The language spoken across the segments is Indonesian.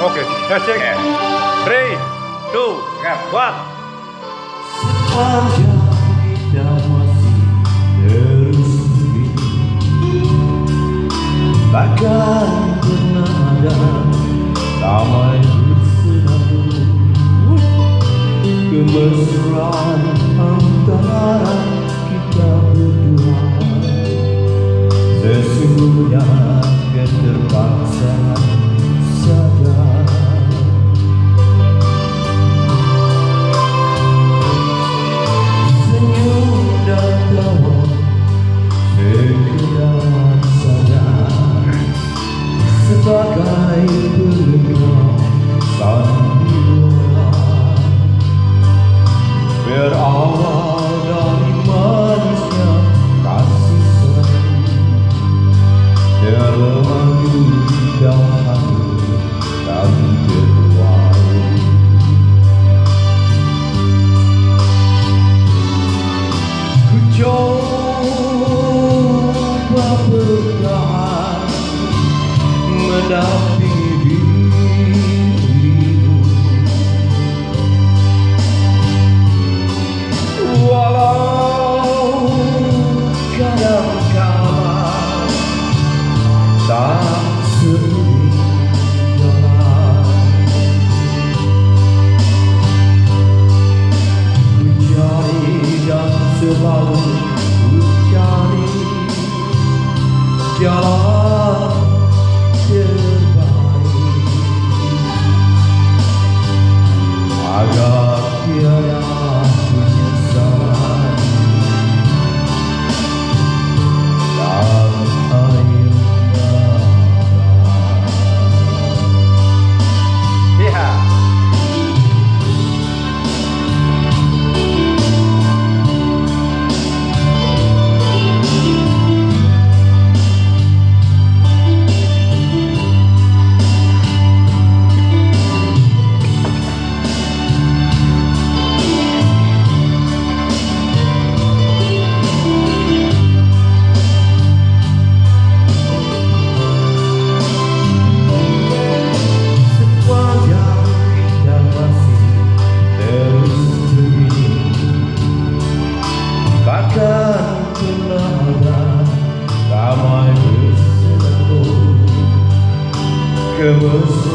Oke, testing. Ya. Three, two, one. Kita masih terus Kemesraan antara trong mắt người tạo những chuyện your love.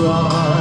Bersenandung Kemesraan